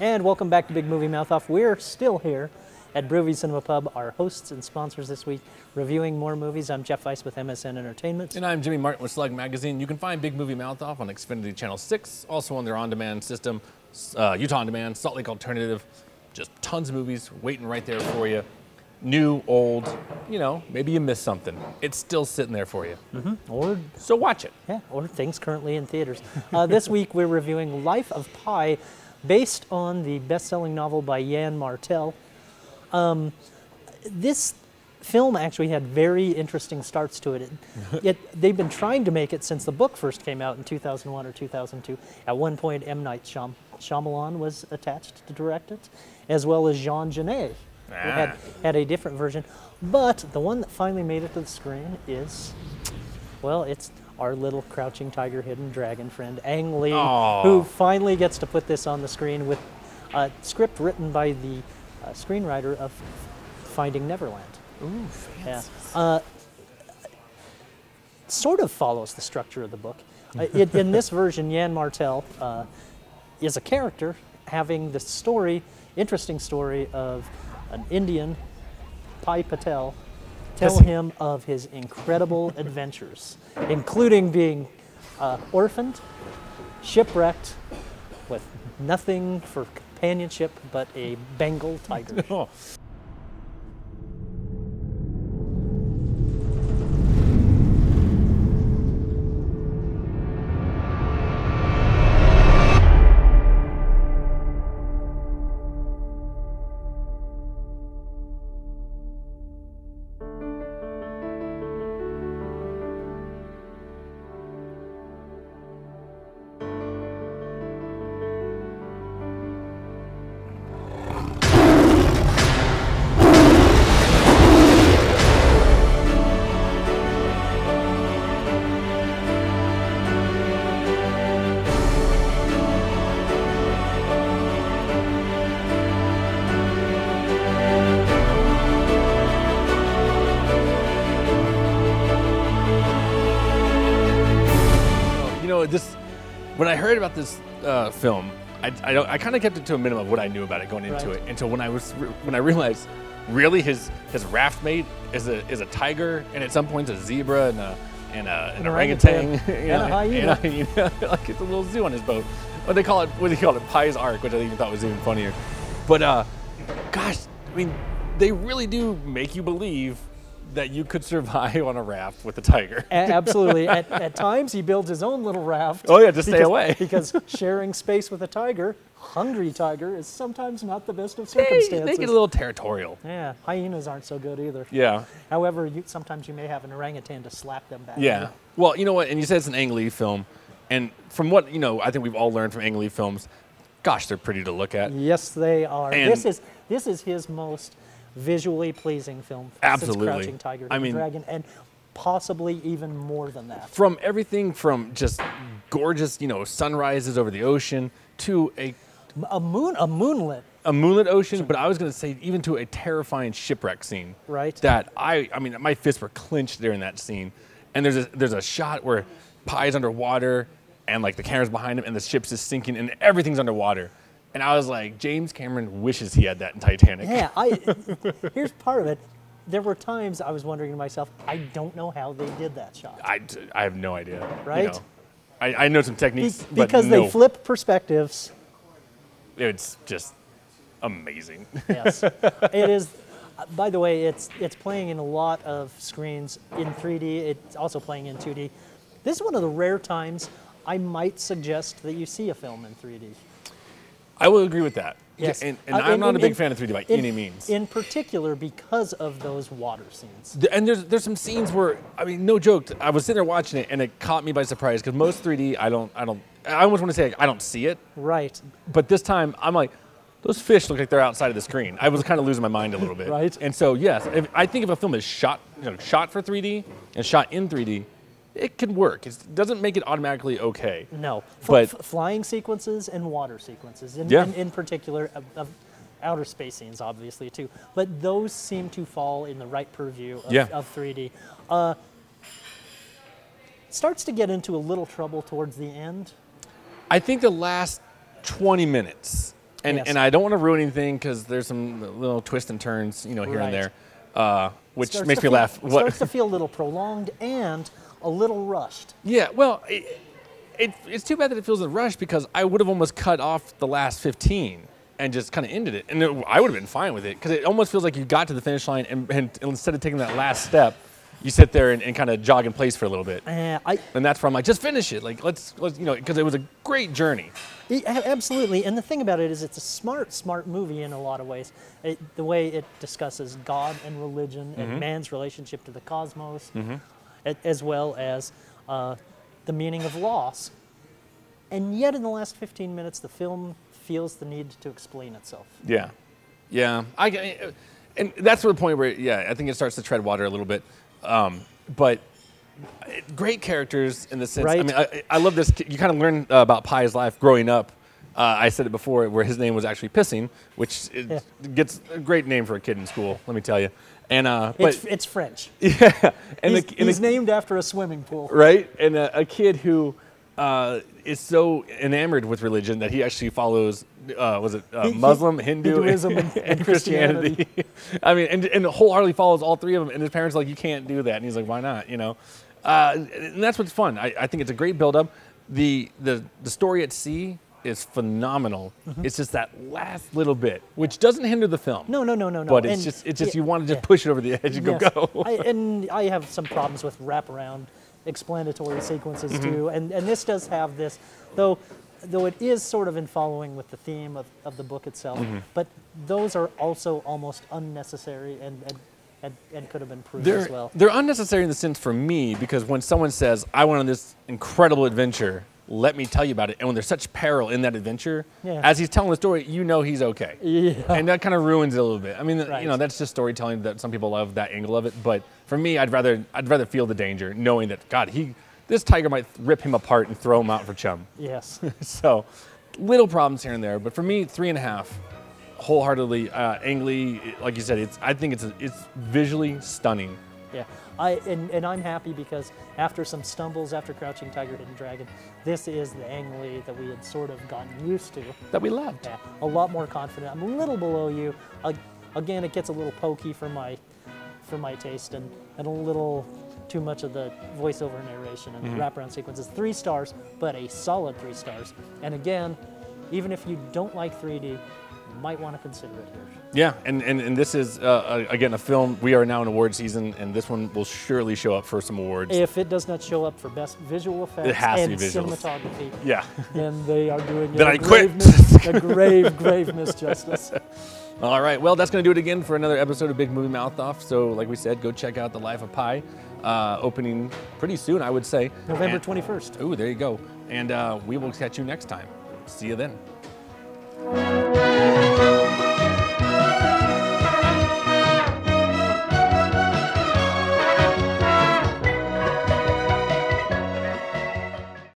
And welcome back to Big Movie Mouth Off. We're still here at Brewvies Cinema Pub, our hosts and sponsors this week, reviewing more movies. I'm Jeff Weiss with MSN Entertainment. And I'm Jimmy Martin with Slug Magazine. You can find Big Movie Mouth Off on Xfinity Channel 6, also on their on demand system, uh, Utah On Demand, Salt Lake Alternative. Just tons of movies waiting right there for you. New, old, you know, maybe you missed something. It's still sitting there for you. Or So watch it. Yeah, or things currently in theaters. Uh, this week we're reviewing Life of Pi, based on the best-selling novel by Yann Martel. Um, this film actually had very interesting starts to it. it. it. They've been trying to make it since the book first came out in 2001 or 2002. At one point, M. Night Shyam- Shyamalan was attached to direct it, as well as Jean Jeunet, who had, Ah. had a different version. But the one that finally made it to the screen is well, it's our little crouching tiger, hidden dragon friend, Ang Lee, Aw. who finally gets to put this on the screen with a script written by the uh, screenwriter of Finding Neverland. Ooh, Yeah. Uh, sort of follows the structure of the book. Uh, it, in this version, Yann Martel uh, is a character having the story, interesting story of an Indian, Pi Patel, tell him of his incredible adventures, including being uh, orphaned, shipwrecked, with nothing for companionship but a Bengal tiger. Oh. When I heard about this uh, film, I, I, I kind of kept it to a minimum of what I knew about it going into Right. it until when I was when I realized really his his raft mate is a is a tiger and at some points a zebra and a and a, an An orangutan orangutan. you know, And a hyena. and a hyena. like it's a little zoo on his boat. What they call it? What do they call it? Pi's Ark, which I even thought was even funnier. But uh, gosh, I mean, they really do make you believe that you could survive on a raft with a tiger. Absolutely. At, at times, he builds his own little raft. Oh, yeah, to stay away. because sharing space with a tiger, hungry tiger, is sometimes not the best of circumstances. they get a little territorial. yeah, hyenas aren't so good either. Yeah. However, you, sometimes you may have an orangutan to slap them back. Yeah. Well, you know what? And you said it's an Ang Lee film, and from what you know, I think we've all learned from Ang Lee films. Gosh, they're pretty to look at. Yes, they are. And- this is this is his most visually pleasing film Absolutely. since Crouching Tiger, I mean- Dragon, and possibly even more than that. From everything from just gorgeous, you know, sunrises over the ocean to a A moon, a moonlit, a moonlit ocean, but I was going to say even to a terrifying shipwreck scene. Right. That I, I mean, my fists were clenched during that scene, and there's a, there's a shot where Pi's underwater, and like the camera's behind him, and the ship's just sinking, and everything's underwater, and I was like, James Cameron wishes he had that in Titanic. Yeah, I here's part of it. There were times I was wondering to myself, I don't know how they did that shot. I, I have no idea. you Right? know. I, I know some Be- techniques, but because no, they flip perspectives. it's just amazing. Yes, it is. By the way, it's it's playing in a lot of screens in 3D. It's also playing in 2D. This is one of the rare times I might suggest that you see a film in 3D. I will agree with that. Yes, And, and Uh, I'm in- not in- a big in- fan of 3D by any means. In particular, because of those water scenes. And there's there's some scenes where I mean no joke I was sitting there watching it and it caught me by surprise because most 3D I don't I don't I almost want to say I don't see it Right. but this time I'm like those fish look like they're outside of the screen I was kind of losing my mind a little bit Right. and so yes if, I think if a film is shot you know shot for 3D and shot in 3D it can work It's- it doesn't make it automatically okay No. F- But- flying sequences and water sequences, in, Yeah. in, in particular, of, of outer space scenes, obviously, too. But those seem to fall in the right purview of, Yeah. of 3D. Uh, starts to get into a little trouble towards the end. I think the last 20 minutes And Yes. and I don't want to ruin anything because there's some little twists and turns, you know, here and there, uh, which makes me feel- laugh. it What- Starts to feel a little prolonged and a little rushed. Yeah, well, it, it, it's too bad that it feels a rush because I would have almost cut off the last 15 and just kind of ended it. And it, I would have been fine with it because it almost feels like you got to the finish line and, and instead of taking that last step, you sit there and, and kind of jog in place for a little bit. Uh, I, And that's where I'm like, just finish it. Like, let's, let's you know, because it was a great journey. it- absolutely, and the thing about it is, it's a smart, smart movie in a lot of ways. It, the way it discusses God and religion Mm-hmm. and man's relationship to the cosmos, a- as well as uh, the meaning of loss. And yet, in the last 15 minutes, the film feels the need to explain itself. Yeah, yeah. I and that's the point where yeah, I think it starts to tread water a little bit. Um, but great characters in the sense. I mean, I, I love this. You kind of learn uh, about Pi's life growing up. Uh, I said it before, where his name was actually Pissing, which Yeah. gets a great name for a kid in school. Let me tell you. And uh, but It's, it's French. yeah, and he's the, and he's the, named after a swimming pool. right? And a, a kid who uh, is so enamored with religion that he actually follows, uh, was it uh, Muslim, Hindu, Hinduism and- and Christianity. I mean, and, and wholeheartedly follows all three of them. And his parents are like, you can't do that. And he's like, why not? You know? Uh, and that's what's fun. I, I think it's a great build-up. The, the, the story at sea is phenomenal. Mm-hmm. It's just that last little bit, which doesn't hinder the film. No, no, no, no, no. But it's And- just, it's just yeah, you want to just yeah. push it over the edge and Yes. go, go. I, and I have some problems with wraparound explanatory sequences Mm-hmm. too, and, and this does have this, though though it is sort of in following with the theme of, of the book itself, Mm-hmm. but those are also almost unnecessary and, and, and, and could have been proved They're, as well. they're unnecessary in the sense for me because when someone says, I went on this incredible adventure, let me tell you about it. And when there's such peril in that adventure, Yeah. as he's telling the story, you know he's okay. Yeah. And that kind of ruins it a little bit. I mean, Right. you know, that's just storytelling that some people love that angle of it. But for me, I'd rather, I'd rather feel the danger knowing that, God, he, this tiger might rip him apart and throw him out for chum. Yes. so little problems here and there. But for me, three and a half, wholeheartedly, uh, Ang Lee, like you said, it's, I think it's, it's visually stunning. Yeah, I and, and I'm happy because after some stumbles after Crouching Tiger, Hidden Dragon, this is the Ang Lee that we had sort of gotten used to. That we loved. Yeah, a lot more confident. I'm a little below you. Ag- Again, it gets a little pokey for my for my taste, and, and a little too much of the voiceover narration and the wraparound sequences. Three stars, but a solid three stars. And again, even if you don't like 3D, you might want to consider it here. Yeah, and, and, and this is, uh, again, a film. We are now in award season, and this one will surely show up for some awards. If it does not show up for best visual effects it has to and be visuals. cinematography, yeah. then they are doing Then a I grave quit. mis- a grave, grave misjustice. All right, well, that's going to do it again for another episode of Big Movie Mouth Off. So, like we said, go check out The Life of Pi, uh, opening pretty soon, I would say. November And- 21st. Ooh, there you go. And uh, we will catch you next time. See you then.